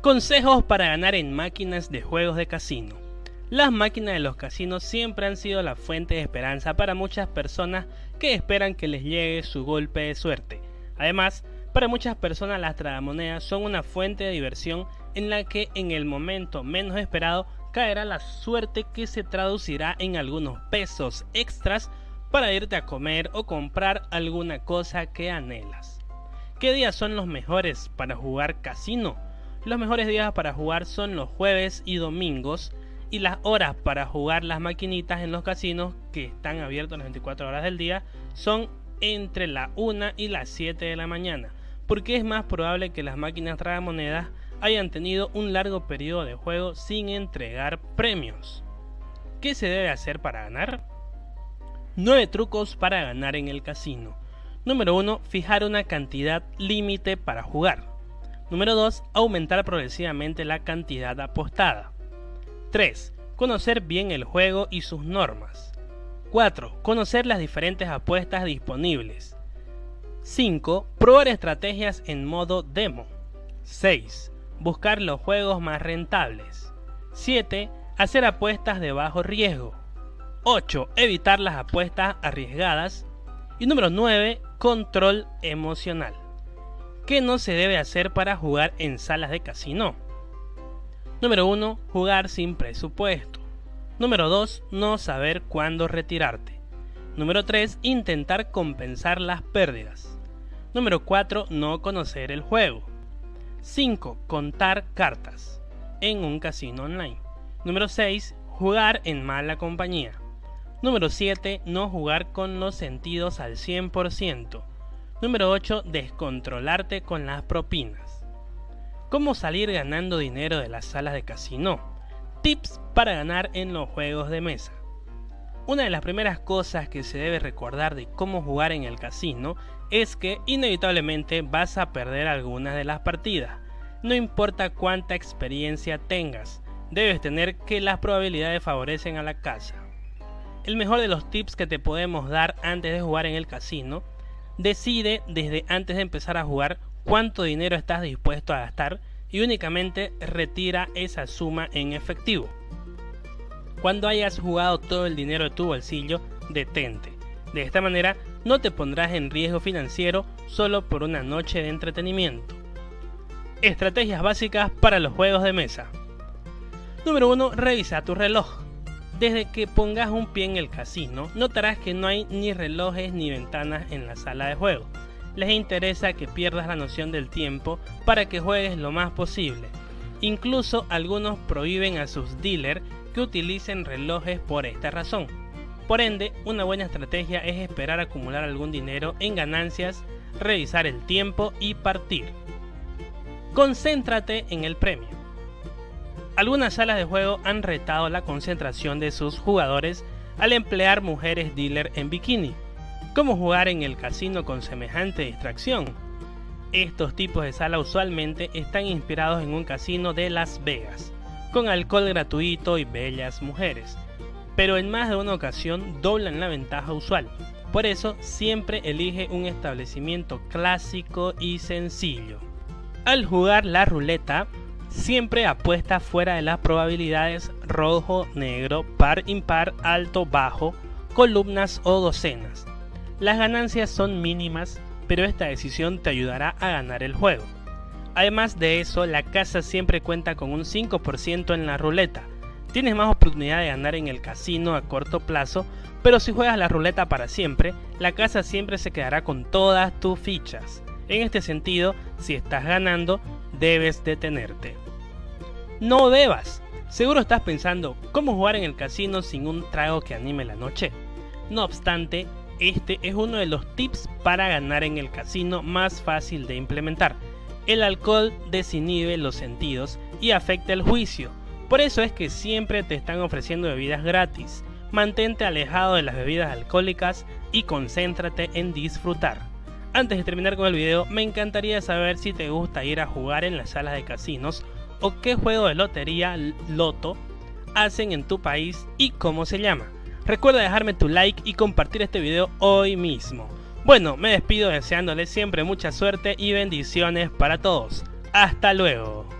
Consejos para ganar en máquinas de juegos de casino. Las máquinas de los casinos siempre han sido la fuente de esperanza para muchas personas que esperan que les llegue su golpe de suerte. Además, para muchas personas las tragamonedas son una fuente de diversión en la que en el momento menos esperado caerá la suerte que se traducirá en algunos pesos extras para irte a comer o comprar alguna cosa que anhelas. ¿Qué días son los mejores para jugar casino? Los mejores días para jugar son los jueves y domingos y las horas para jugar las maquinitas en los casinos que están abiertos las 24 horas del día son entre la 1 y las 7 de la mañana, porque es más probable que las máquinas tragamonedas hayan tenido un largo periodo de juego sin entregar premios. ¿Qué se debe hacer para ganar? 9 trucos para ganar en el casino. Número 1. Fijar una cantidad límite para jugar. Número 2. Aumentar progresivamente la cantidad apostada. 3. Conocer bien el juego y sus normas. 4. Conocer las diferentes apuestas disponibles. 5. Probar estrategias en modo demo. 6. Buscar los juegos más rentables. 7. Hacer apuestas de bajo riesgo. 8. Evitar las apuestas arriesgadas. Y número 9. Control emocional. ¿Qué no se debe hacer para jugar en salas de casino? Número 1. Jugar sin presupuesto. Número 2. No saber cuándo retirarte. Número 3. Intentar compensar las pérdidas. Número 4. No conocer el juego. 5. Contar cartas en un casino online. Número 6. Jugar en mala compañía. Número 7. No jugar con los sentidos al 100%. Número 8. Descontrolarte con las propinas. ¿Cómo salir ganando dinero de las salas de casino? Tips para ganar en los juegos de mesa. Una de las primeras cosas que se debe recordar de cómo jugar en el casino es que inevitablemente vas a perder algunas de las partidas. No importa cuánta experiencia tengas, debes tener que las probabilidades favorecen a la casa. El mejor de los tips que te podemos dar antes de jugar en el casino Decide desde antes de empezar a jugar cuánto dinero estás dispuesto a gastar y únicamente retira esa suma en efectivo. Cuando hayas jugado todo el dinero de tu bolsillo, detente. De esta manera no te pondrás en riesgo financiero solo por una noche de entretenimiento. Estrategias básicas para los juegos de mesa. Número 1. Revisa tu reloj. Desde que pongas un pie en el casino, notarás que no hay ni relojes ni ventanas en la sala de juego. Les interesa que pierdas la noción del tiempo para que juegues lo más posible. Incluso algunos prohíben a sus dealers que utilicen relojes por esta razón. Por ende, una buena estrategia es esperar acumular algún dinero en ganancias, revisar el tiempo y partir. Concéntrate en el premio. Algunas salas de juego han retado la concentración de sus jugadores al emplear mujeres dealer en bikini. ¿Cómo jugar en el casino con semejante distracción? Estos tipos de sala usualmente están inspirados en un casino de Las Vegas, con alcohol gratuito y bellas mujeres, pero en más de una ocasión doblan la ventaja usual. Por eso siempre elige un establecimiento clásico y sencillo. Al jugar la ruleta, siempre apuesta fuera de las probabilidades rojo, negro, par, impar, alto, bajo, columnas o docenas. Las ganancias son mínimas, pero esta decisión te ayudará a ganar el juego. Además de eso, la casa siempre cuenta con un 5% en la ruleta. Tienes más oportunidad de ganar en el casino a corto plazo, pero si juegas la ruleta para siempre, la casa siempre se quedará con todas tus fichas. En este sentido, si estás ganando, debes detenerte. No bebas. Seguro estás pensando, ¿cómo jugar en el casino sin un trago que anime la noche? No obstante, este es uno de los tips para ganar en el casino más fácil de implementar. El alcohol desinhibe los sentidos y afecta el juicio. Por eso es que siempre te están ofreciendo bebidas gratis. Mantente alejado de las bebidas alcohólicas y concéntrate en disfrutar. Antes de terminar con el video, me encantaría saber si te gusta ir a jugar en las salas de casinos o qué juego de lotería loto hacen en tu país y cómo se llama. Recuerda dejarme tu like y compartir este video hoy mismo. Bueno, me despido deseándoles siempre mucha suerte y bendiciones para todos. Hasta luego.